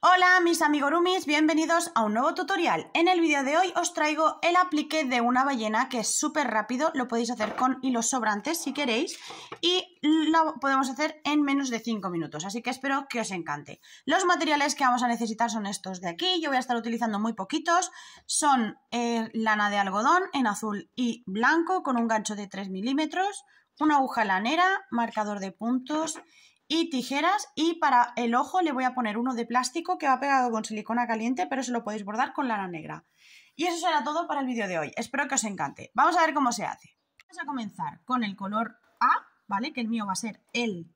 Hola mis amigurumis, bienvenidos a un nuevo tutorial. En el vídeo de hoy os traigo el aplique de una ballena que es súper rápido, lo podéis hacer con hilos sobrantes si queréis y lo podemos hacer en menos de 5 minutos, así que espero que os encante. Los materiales que vamos a necesitar son estos de aquí, yo voy a estar utilizando muy poquitos, son eh, lana de algodón en azul y blanco con un gancho de 3 milímetros, una aguja lanera, marcador de puntos y tijeras y para el ojo le voy a poner uno de plástico que va pegado con silicona caliente pero se lo podéis bordar con lana negra. Y eso será todo para el vídeo de hoy. Espero que os encante. Vamos a ver cómo se hace. Vamos a comenzar con el color A, ¿vale? Que el mío va a ser el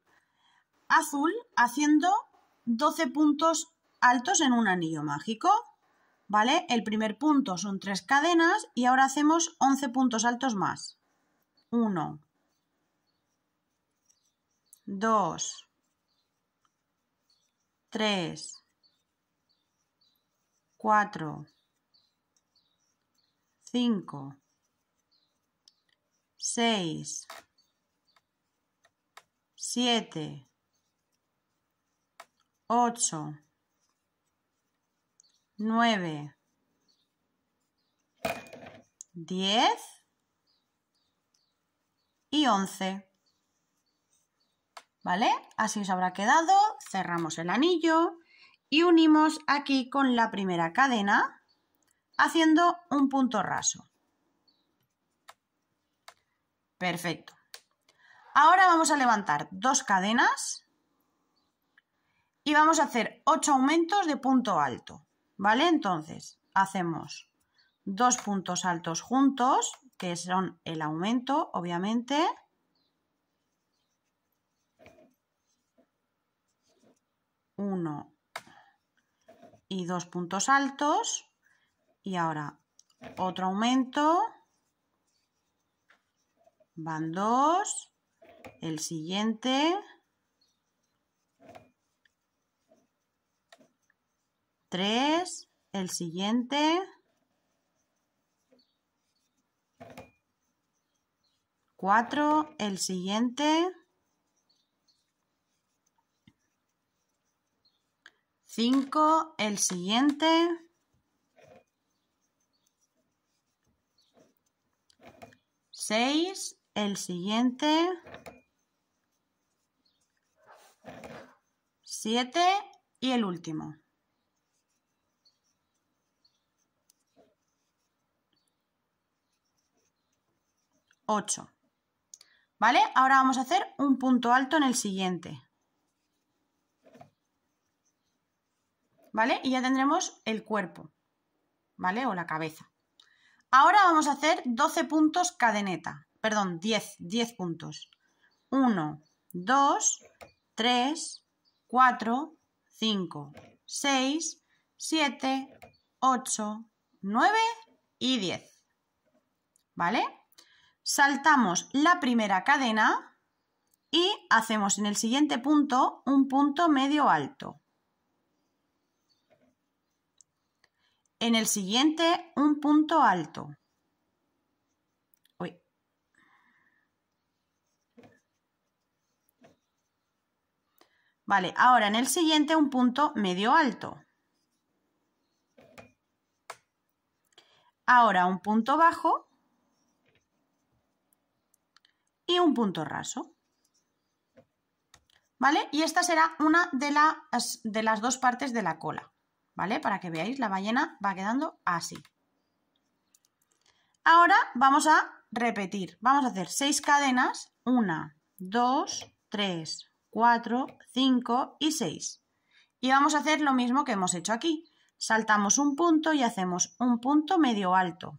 azul haciendo 12 puntos altos en un anillo mágico. ¿Vale? El primer punto son tres cadenas y ahora hacemos 11 puntos altos más. 1, 2, 3, 4, 5, 6, 7, 8, 9, 10 y 11. ¿Vale? Así os habrá quedado, cerramos el anillo y unimos aquí con la primera cadena haciendo un punto raso. Perfecto. Ahora vamos a levantar dos cadenas y vamos a hacer ocho aumentos de punto alto, ¿vale? Entonces, hacemos dos puntos altos juntos, que son el aumento, obviamente, uno y dos puntos altos. Y ahora otro aumento. Van dos. El siguiente. Tres. El siguiente. Cuatro. El siguiente 5, el siguiente. Seis, el siguiente. Siete y el último. Ocho. ¿Vale? Ahora vamos a hacer un punto alto en el siguiente. ¿Vale? Y ya tendremos el cuerpo, ¿vale? O la cabeza. Ahora vamos a hacer 12 puntos cadeneta, perdón, 10, 10 puntos. 1, 2, 3, 4, 5, 6, 7, 8, 9 y 10. ¿Vale? Saltamos la primera cadena y hacemos en el siguiente punto un punto medio alto. En el siguiente, un punto alto. Vale, ahora en el siguiente un punto medio alto. Ahora un punto bajo y un punto raso. ¿Vale? Y esta será una de de las dos partes de la cola. ¿Vale? Para que veáis, la ballena va quedando así. Ahora vamos a repetir. Vamos a hacer seis cadenas. Una, dos, tres, cuatro, cinco y seis. Y vamos a hacer lo mismo que hemos hecho aquí. Saltamos un punto y hacemos un punto medio alto.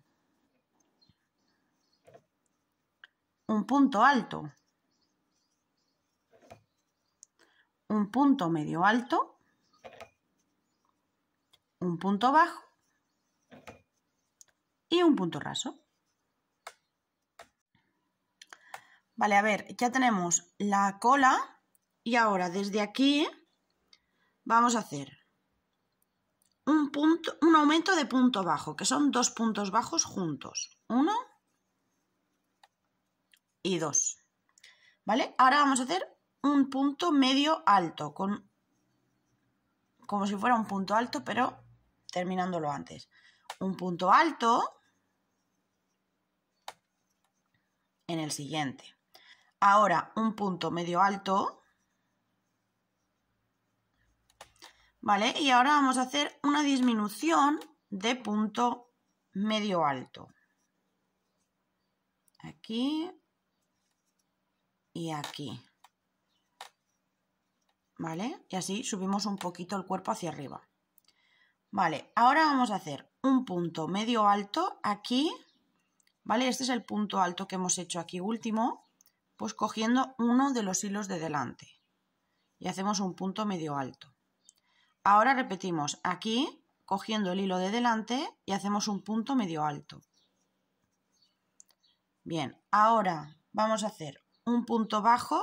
Un punto alto. Un punto medio alto un punto bajo y un punto raso. Vale, a ver, ya tenemos la cola y ahora desde aquí vamos a hacer un, punto, un aumento de punto bajo, que son dos puntos bajos juntos. Uno y dos. ¿Vale? Ahora vamos a hacer un punto medio alto con como si fuera un punto alto, pero terminándolo antes. Un punto alto en el siguiente. Ahora un punto medio alto. ¿Vale? Y ahora vamos a hacer una disminución de punto medio alto. Aquí y aquí. ¿Vale? Y así subimos un poquito el cuerpo hacia arriba. Vale, ahora vamos a hacer un punto medio alto aquí, ¿vale? Este es el punto alto que hemos hecho aquí último, pues cogiendo uno de los hilos de delante. Y hacemos un punto medio alto. Ahora repetimos aquí, cogiendo el hilo de delante y hacemos un punto medio alto. Bien, ahora vamos a hacer un punto bajo,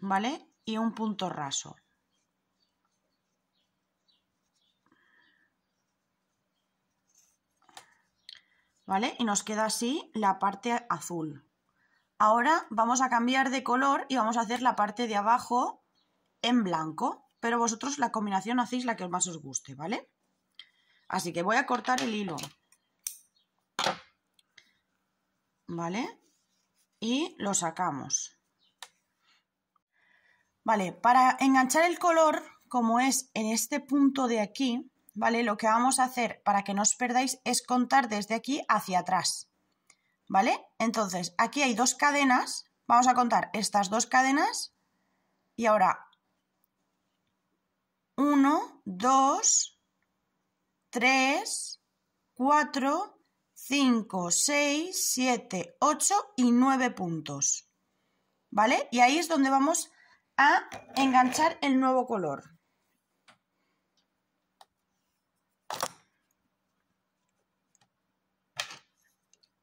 ¿vale? Y un punto raso. ¿Vale? Y nos queda así la parte azul. Ahora vamos a cambiar de color y vamos a hacer la parte de abajo en blanco, pero vosotros la combinación hacéis la que más os guste, ¿vale? Así que voy a cortar el hilo. ¿Vale? Y lo sacamos. Vale, para enganchar el color, como es en este punto de aquí, ¿vale? Lo que vamos a hacer para que no os perdáis es contar desde aquí hacia atrás, ¿vale? Entonces, aquí hay dos cadenas, vamos a contar estas dos cadenas y ahora 1, 2, 3, 4, 5, 6, 7, 8 y 9 puntos. ¿Vale? Y ahí es donde vamos a enganchar el nuevo color.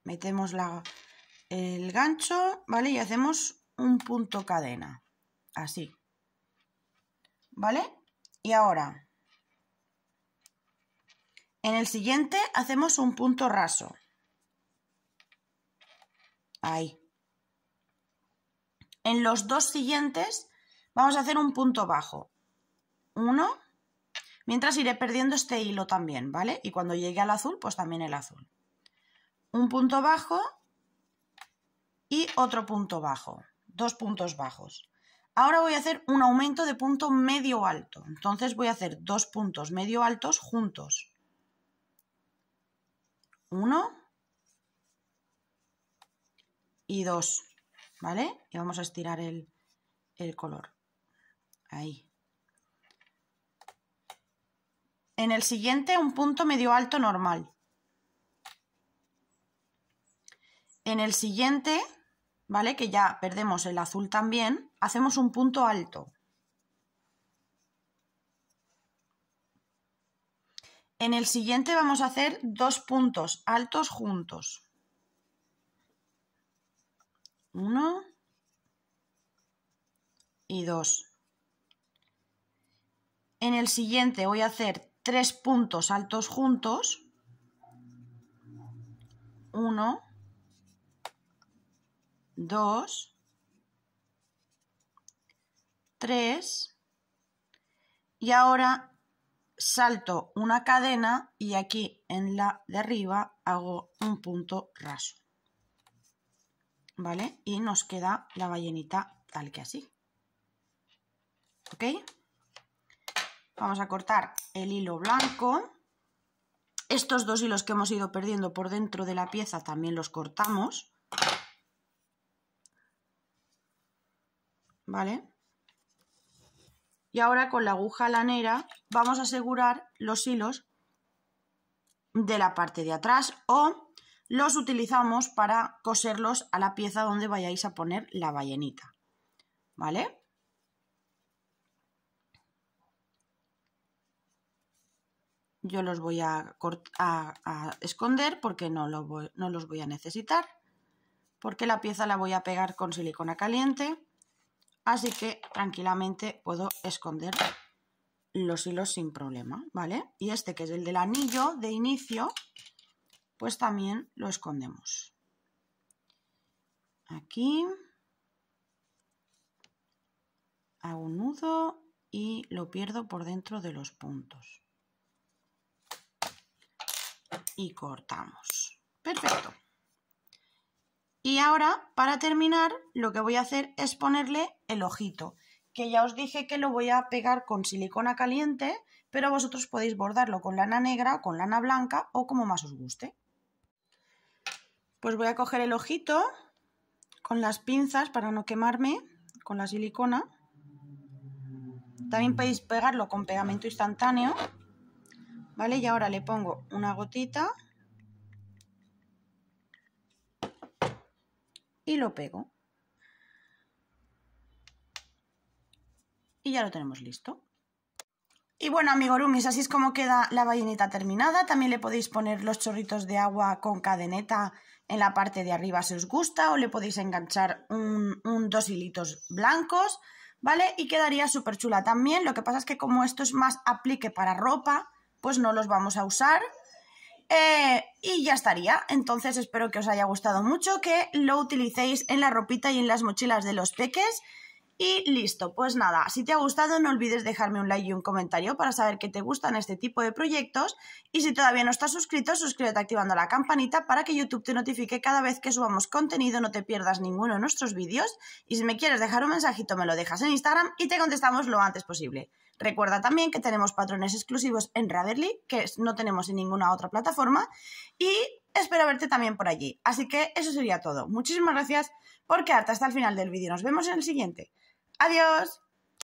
Metemos la, el gancho, ¿vale? Y hacemos un punto cadena, así. ¿Vale? Y ahora en el siguiente hacemos un punto raso. Ahí. En los dos siguientes vamos a hacer un punto bajo. Uno. Mientras iré perdiendo este hilo también, ¿vale? Y cuando llegue al azul, pues también el azul. Un punto bajo y otro punto bajo. Dos puntos bajos. Ahora voy a hacer un aumento de punto medio alto. Entonces voy a hacer dos puntos medio altos juntos. Uno y dos, ¿vale? Y vamos a estirar el, color. Ahí. En el siguiente un punto medio alto normal. En el siguiente, ¿vale? Que ya perdemos el azul también, hacemos un punto alto. En el siguiente vamos a hacer dos puntos altos juntos. Uno y dos. En el siguiente voy a hacer tres puntos altos juntos. Uno, dos, tres. Y ahora salto una cadena y aquí en la de arriba hago un punto raso. ¿Vale? Y nos queda la ballenita tal que así. ¿Ok? Vamos a cortar el hilo blanco. Estos dos hilos que hemos ido perdiendo por dentro de la pieza también los cortamos. ¿Vale? Y ahora con la aguja lanera vamos a asegurar los hilos de la parte de atrás o los utilizamos para coserlos a la pieza donde vayáis a poner la ballenita. ¿Vale? Yo los voy a, esconder porque no, no los voy a necesitar. Porque la pieza la voy a pegar con silicona caliente Así que tranquilamente puedo esconder los hilos sin problema, ¿vale? Y este que es el del anillo de inicio, pues también lo escondemos. Aquí. hago un nudo y lo pierdo por dentro de los puntos. Y cortamos. Perfecto. Y ahora, para terminar, lo que voy a hacer es ponerle el ojito, que ya os dije que lo voy a pegar con silicona caliente, pero vosotros podéis bordarlo con lana negra, con lana blanca o como más os guste. Pues voy a coger el ojito con las pinzas para no quemarme con la silicona. También podéis pegarlo con pegamento instantáneo. ¿Vale? Y ahora le pongo una gotita. Y lo pego. Y ya lo tenemos listo. Y bueno, amigurumis, así es como queda la ballenita terminada. También le podéis poner los chorritos de agua con cadeneta en la parte de arriba si os gusta o le podéis enganchar un, dos hilitos blancos, ¿vale? Y quedaría súper chula también. Lo que pasa es que como esto es más aplique para ropa, pues no los vamos a usar. Eh, y ya estaría. Entonces espero que os haya gustado mucho, que lo utilicéis en la ropita y en las mochilas de los peques. Y listo, pues nada, si te ha gustado no olvides dejarme un like y un comentario para saber que te gustan este tipo de proyectos y si todavía no estás suscrito, suscríbete activando la campanita para que YouTube te notifique cada vez que subamos contenido, no te pierdas ninguno de nuestros vídeos y si me quieres dejar un mensajito me lo dejas en Instagram y te contestamos lo antes posible. Recuerda también que tenemos patrones exclusivos en Ravelry, que no tenemos en ninguna otra plataforma y espero verte también por allí. Así que eso sería todo. Muchísimas gracias por quedarte hasta el final del vídeo. Nos vemos en el siguiente. Adiós.